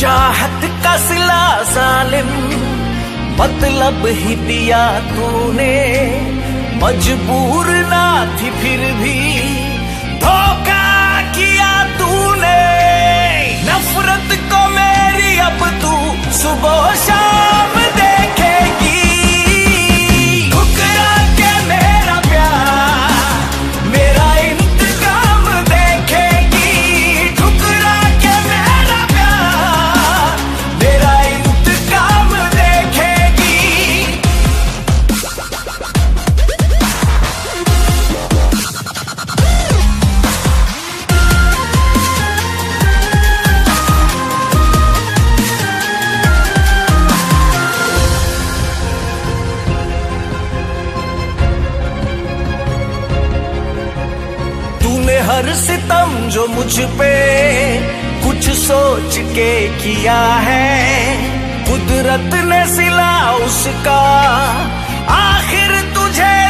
चाहत का सिला सालिम मतलब ही दिया तूने। मजबूर ना थी फिर भी, धोखा किया हर सितम जो मुझ पे कुछ सोच के किया है। कुदरत ने सिला उसका। आखिर तुझे